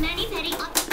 many very up